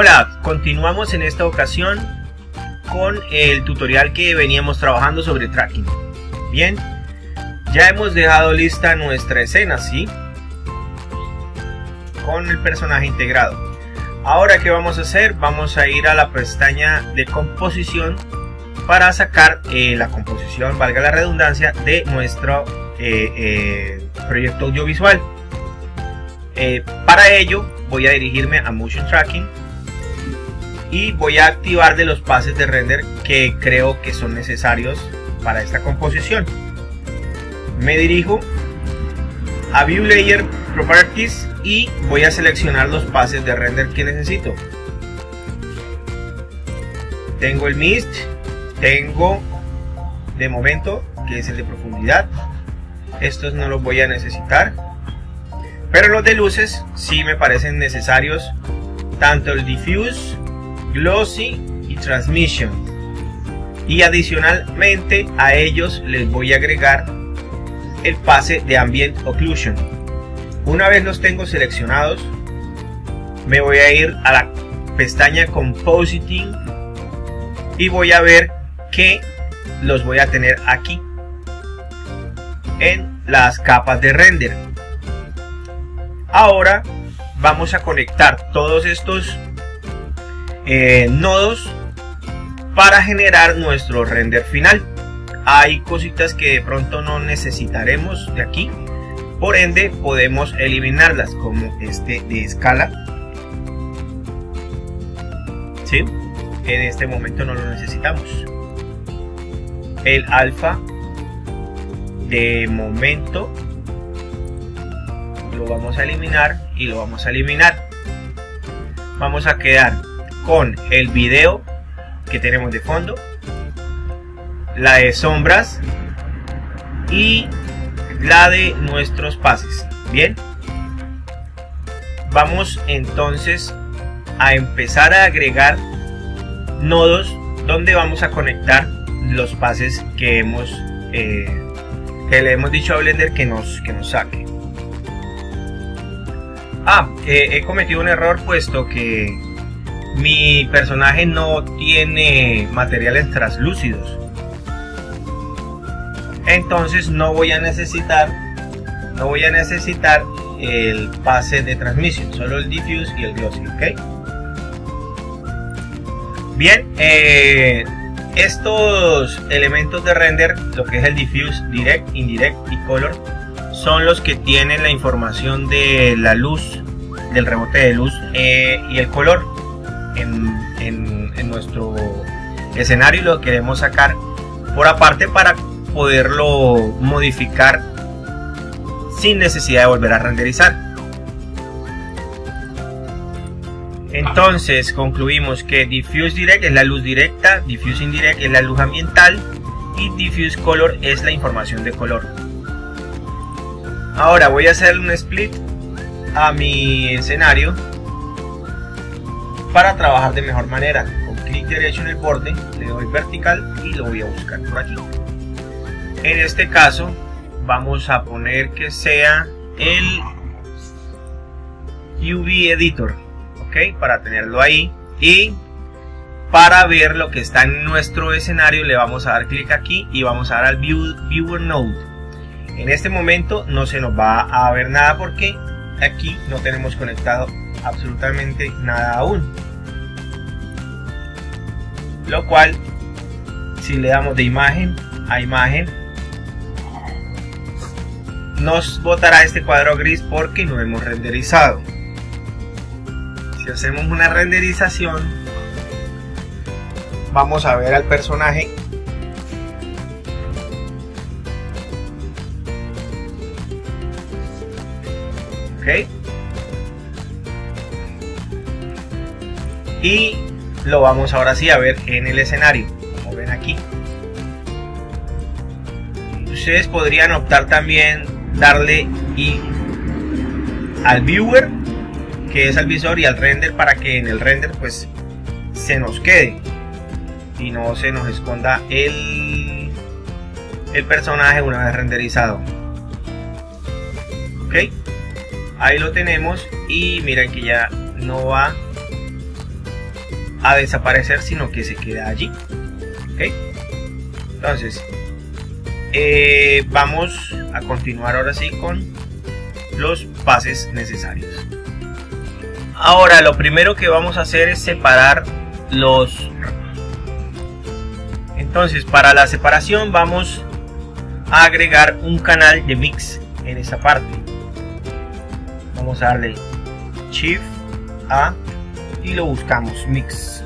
Hola, continuamos en esta ocasión con el tutorial que veníamos trabajando sobre tracking. Bien, ya hemos dejado lista nuestra escena, ¿sí? Con el personaje integrado. Ahora, ¿qué vamos a hacer? Vamos a ir a la pestaña de composición para sacar eh, la composición, valga la redundancia, de nuestro eh, eh, proyecto audiovisual. para ello, voy a dirigirme a Motion Tracking y voy a activar de los pases de render que creo que son necesarios para esta composición. Me dirijo a View Layer Properties y voy a seleccionar los pases de render que necesito. Tengo el Mist, tengo de momento que es el de profundidad. Estos no los voy a necesitar. Pero los de luces sí me parecen necesarios tanto el diffuse glossy y transmission. Y adicionalmente a ellos les voy a agregar el pase de ambient occlusion. Una vez los tengo seleccionados, me voy a ir a la pestaña compositing y voy a ver que los voy a tener aquí en las capas de render. Ahora vamos a conectar todos estos eh, nodos para generar nuestro render final. Hay cositas que de pronto no necesitaremos de aquí, por ende podemos eliminarlas como este de escala. ¿Sí? En este momento no lo necesitamos. El alfa de momento lo vamos a eliminar y lo vamos a eliminar. Vamos a quedar con el video que tenemos de fondo, la de sombras y la de nuestros pases. Bien, vamos entonces a empezar a agregar nodos donde vamos a conectar los pases que hemos eh, que le hemos dicho a Blender que nos, que nos saque. Ah, he cometido un error puesto que mi personaje no tiene materiales translúcidos. Entonces no voy a necesitar no voy a necesitar el pase de transmisión, solo el diffuse y el glossy, ¿ok? Bien, eh, estos elementos de render, lo que es el diffuse, direct, indirect y color, son los que tienen la información de la luz, del rebote de luz eh, y el color en, nuestro escenario y lo queremos sacar por aparte para poderlo modificar sin necesidad de volver a renderizar. Entonces concluimos que Diffuse Direct es la luz directa, Diffuse Indirect es la luz ambiental y Diffuse Color es la información de color. Ahora voy a hacer un split a mi escenario para trabajar de mejor manera. Con clic derecho en el borde le doy vertical y lo voy a buscar por aquí. En este caso vamos a poner que sea el UV Editor, ok, para tenerlo ahí y para ver lo que está en nuestro escenario le vamos a dar clic aquí y vamos a dar al Viewer Node. En este momento no se nos va a ver nada porque aquí no tenemos conectado absolutamente nada aún. Lo cual, si le damos de imagen a imagen, nos botará este cuadro gris porque no hemos renderizado. Si hacemos una renderización, vamos a ver al personaje. Ok. Y lo vamos ahora sí a ver en el escenario como ven aquí. Ustedes podrían optar también darle y al viewer que es al visor y al render para que en el render pues se nos quede y no se nos esconda el, el personaje una vez renderizado. Ok, ahí lo tenemos y miren que ya no va a desaparecer sino que se queda allí. Ok, entonces eh, vamos a continuar ahora sí con los pases necesarios. Ahora lo primero que vamos a hacer es separar los entonces para la separación vamos a agregar un canal de mix en esa parte. Vamos a darle shift a y lo buscamos mix.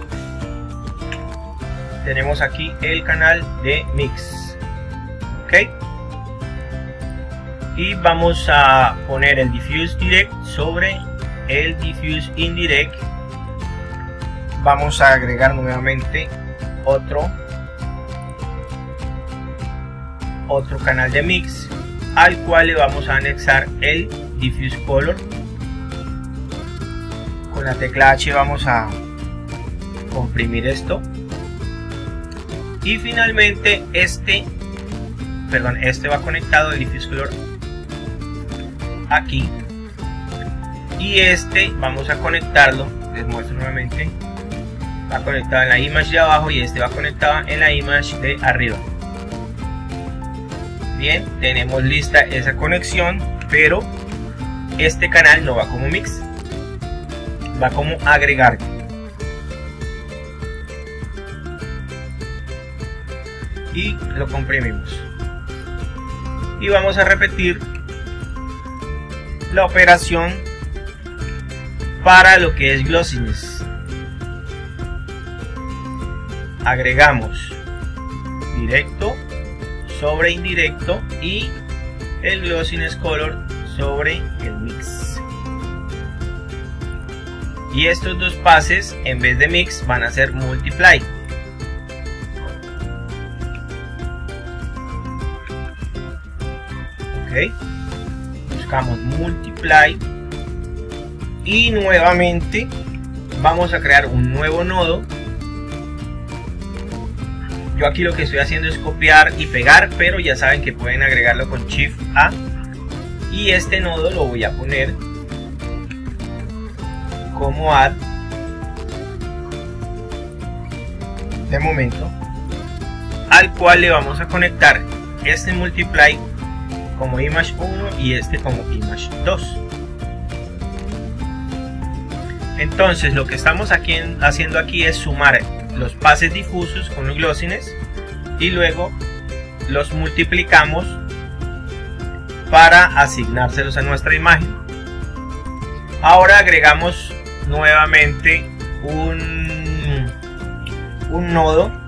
Tenemos aquí el canal de mix. Ok y vamos a poner el diffuse direct sobre el diffuse indirect. Vamos a agregar nuevamente otro otro canal de mix al cual le vamos a anexar el diffuse color. Con la tecla H vamos a comprimir esto. Y finalmente este perdón este va conectado el diffuse color aquí. Y este vamos a conectarlo. Les muestro nuevamente. Va conectado en la image de abajo y este va conectado en la image de arriba. Bien tenemos lista esa conexión pero este canal no va como mix va como agregar. Y lo comprimimos. Y vamos a repetir la operación para lo que es glossiness agregamos directo sobre indirecto y el glossiness color sobre el mix. Y estos dos pases en vez de mix van a ser multiply. Ok buscamos multiply y nuevamente vamos a crear un nuevo nodo. Yo aquí lo que estoy haciendo es copiar y pegar pero ya saben que pueden agregarlo con shift a. Y este nodo lo voy a poner como add. De momento. Al cual le vamos a conectar este multiply como image 1 y este como image 2 entonces lo que estamos haciendo aquí es sumar los pases difusos con los y luego los multiplicamos para asignárselos a nuestra imagen. Ahora agregamos nuevamente un, un nodo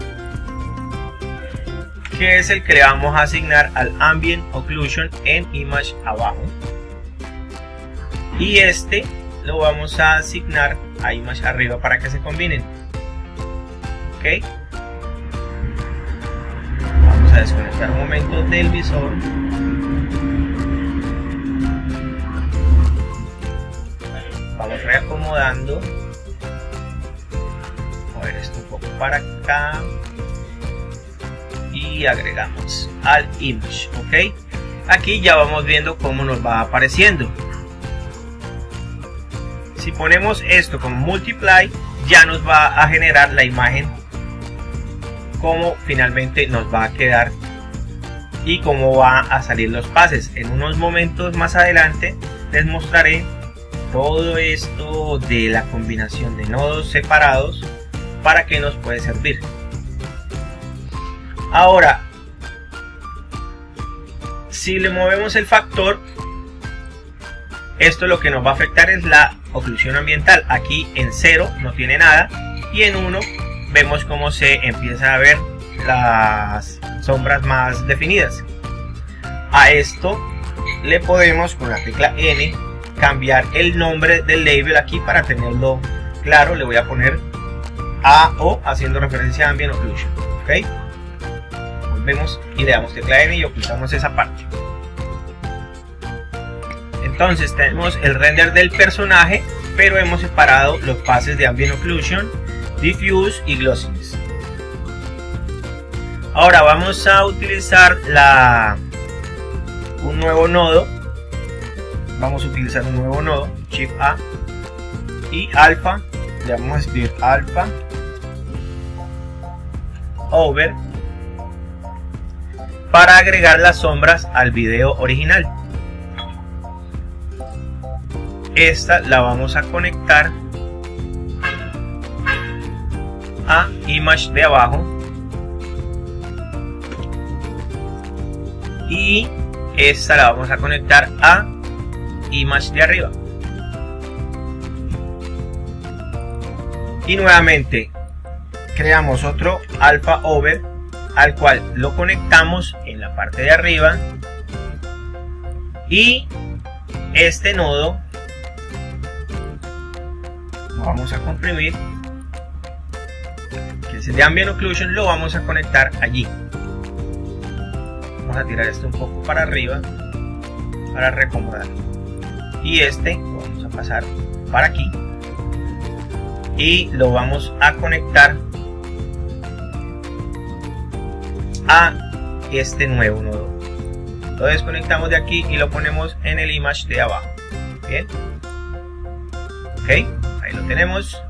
que es el que le vamos a asignar al ambient occlusion en image abajo. Y este lo vamos a asignar ahí más arriba para que se combinen. Ok. Vamos a desconectar un momento del visor. Vamos reacomodando. Mover esto un poco para acá agregamos al image ok aquí ya vamos viendo cómo nos va apareciendo. Si ponemos esto como multiply ya nos va a generar la imagen como finalmente nos va a quedar y cómo va a salir los pases. En unos momentos más adelante les mostraré todo esto de la combinación de nodos separados para que nos puede servir ahora si le movemos el factor esto lo que nos va a afectar es la oclusión ambiental. Aquí en 0 no tiene nada y en 1 vemos cómo se empieza a ver las sombras más definidas. A esto le podemos con la tecla N cambiar el nombre del label aquí para tenerlo claro. Le voy a poner AO haciendo referencia a Ambient Occlusion. ¿ok? Volvemos y le damos tecla N y ocultamos esa parte. Entonces tenemos el render del personaje, pero hemos separado los pases de Ambient Occlusion, Diffuse y Glossiness. Ahora vamos a utilizar la un nuevo nodo. Vamos a utilizar un nuevo nodo, Shift A y alfa. Le vamos a escribir alfa over para agregar las sombras al video original. Esta la vamos a conectar a image de abajo. Y esta la vamos a conectar a image de arriba. Y nuevamente creamos otro alpha over al cual lo conectamos en la parte de arriba. Y este nodo lo vamos a comprimir. Que es el de ambient occlusion lo vamos a conectar allí. Vamos a tirar esto un poco para arriba para recomodar. Y este lo vamos a pasar para aquí. Y lo vamos a conectar a este nuevo nodo. Lo desconectamos de aquí y lo ponemos en el image de abajo. Bien. Ok ahí lo tenemos.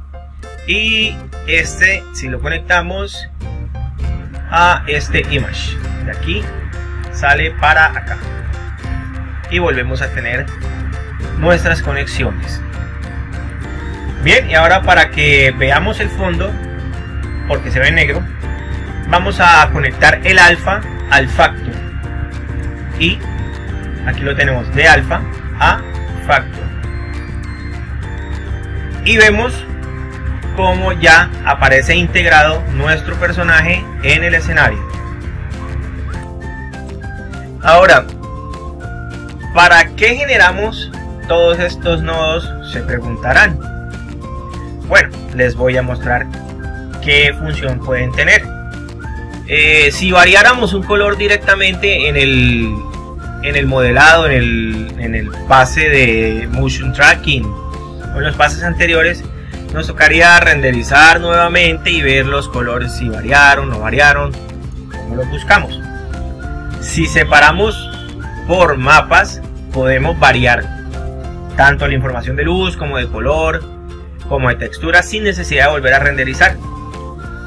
Y este si lo conectamos a este image de aquí sale para acá. Y volvemos a tener nuestras conexiones. Bien y ahora para que veamos el fondo porque se ve negro vamos a conectar el alfa al factor y aquí lo tenemos de alfa a factor y vemos como ya aparece integrado nuestro personaje en el escenario. Ahora ¿para qué generamos todos estos nodos? se preguntarán. Bueno les voy a mostrar qué función pueden tener eh, si variáramos un color directamente en el, en el modelado, en el, en el pase de motion tracking o en los pases anteriores, nos tocaría renderizar nuevamente y ver los colores si variaron o no variaron, como los buscamos. Si separamos por mapas, podemos variar tanto la información de luz como de color, como de textura, sin necesidad de volver a renderizar.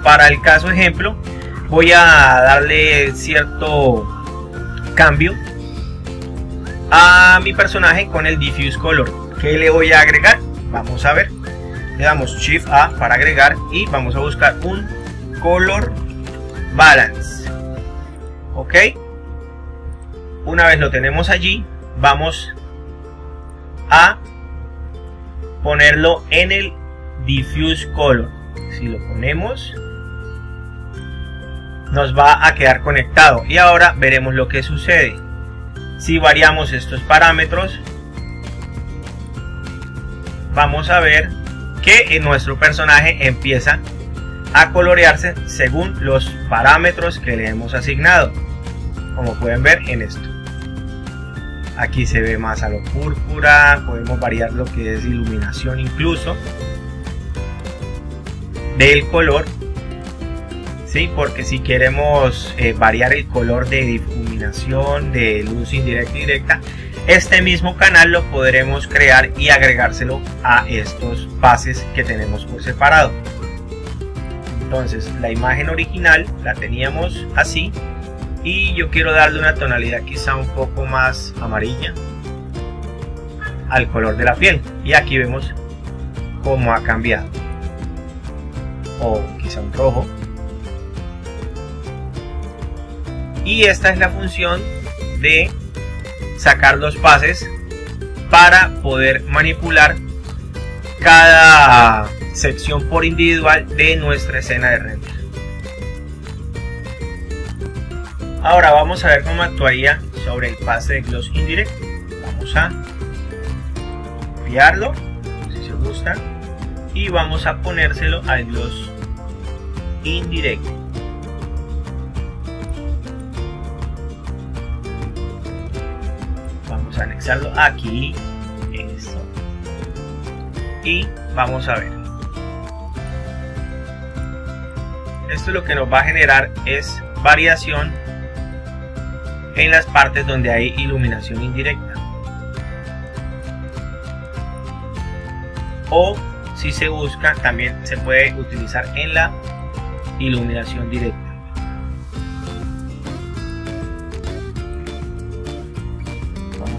Para el caso ejemplo, voy a darle cierto cambio a mi personaje con el diffuse color. Que le voy a agregar vamos a ver. Le damos shift a para agregar y vamos a buscar un color balance. Ok. Una vez lo tenemos allí vamos a ponerlo en el diffuse color. Si lo ponemos nos va a quedar conectado. Y ahora veremos lo que sucede. Si variamos estos parámetros vamos a ver que nuestro personaje empieza a colorearse según los parámetros que le hemos asignado. Como pueden ver en esto. Aquí se ve más a lo púrpura podemos variar lo que es iluminación incluso del color porque si queremos eh, variar el color de difuminación, de luz indirecta y directa, este mismo canal lo podremos crear y agregárselo a estos pases que tenemos por separado. Entonces la imagen original la teníamos así y yo quiero darle una tonalidad quizá un poco más amarilla al color de la piel. Y aquí vemos cómo ha cambiado. O quizá un rojo y esta es la función de sacar los pases para poder manipular cada sección por individual de nuestra escena de render. Ahora vamos a ver cómo actuaría sobre el pase de gloss indirect. Vamos a copiarlo, si se gusta, y vamos a ponérselo al gloss indirect. Anexarlo aquí y vamos a ver. Esto lo que nos va a generar es variación en las partes donde hay iluminación indirecta. O si se busca también se puede utilizar en la iluminación directa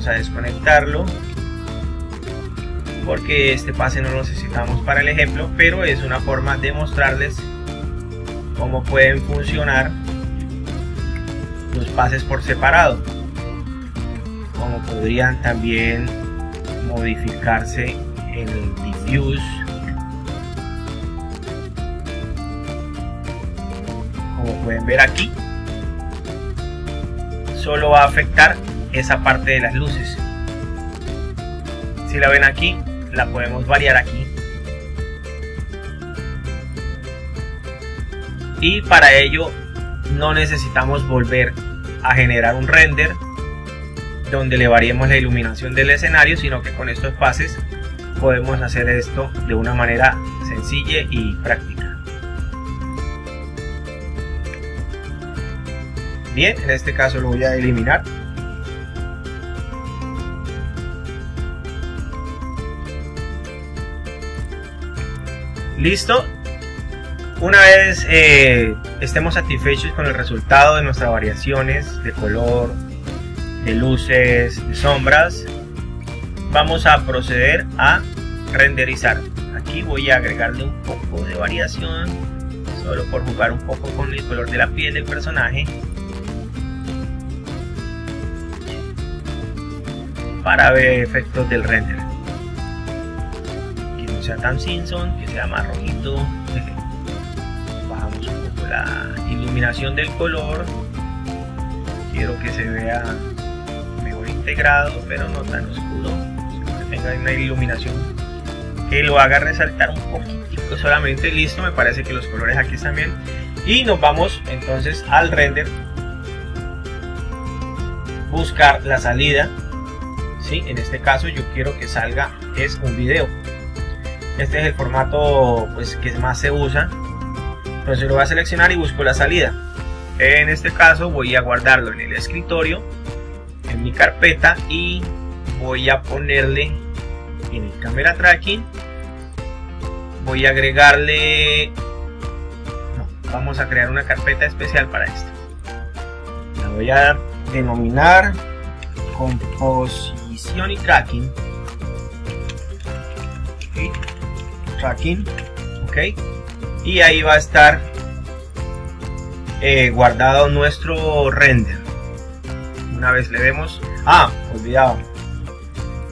a desconectarlo porque este pase no lo necesitamos para el ejemplo pero es una forma de mostrarles cómo pueden funcionar los pases por separado como podrían también modificarse el diffuse como pueden ver aquí. Solo va a afectar esa parte de las luces. Si la ven aquí la podemos variar aquí. Y para ello no necesitamos volver a generar un render donde le variemos la iluminación del escenario sino que con estos pases podemos hacer esto de una manera sencilla y práctica. Bien en este caso lo voy a eliminar listo una vez eh, estemos satisfechos con el resultado de nuestras variaciones de color, de luces, de sombras, vamos a proceder a renderizar. Aquí voy a agregarle un poco de variación, solo por jugar un poco con el color de la piel del personaje. Para ver efectos del render. Que no sea tan Simpson, que sea más rojito la iluminación del color. Quiero que se vea mejor integrado pero no tan oscuro. Que tenga una iluminación que lo haga resaltar un poquitico solamente. Listo me parece que los colores aquí están bien. Y nos vamos entonces al render. Buscar la salida. ¿sí? en este caso yo quiero que salga es un video este es el formato pues que más se usa entonces lo voy a seleccionar y busco la salida. En este caso voy a guardarlo en el escritorio, en mi carpeta y voy a ponerle en el camera tracking. Voy a agregarle... vamos a crear una carpeta especial para esto. La voy a denominar composición y tracking. Tracking. Ok. Y ahí va a estar eh, guardado nuestro render. Una vez le vemos ah olvidado.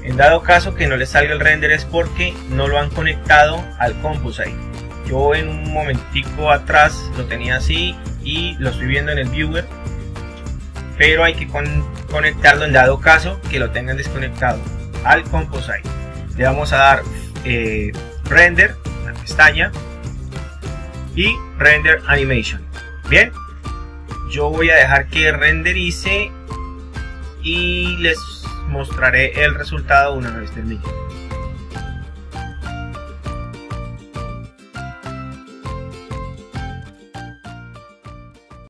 En dado caso que no le salga el render es porque no lo han conectado al Compusite yo en un momentico atrás lo tenía así y lo estoy viendo en el viewer pero hay que conectarlo en dado caso que lo tengan desconectado al Composite le vamos a dar eh, render la pestaña y render animation. Bien yo voy a dejar que renderice y les mostraré el resultado una vez termine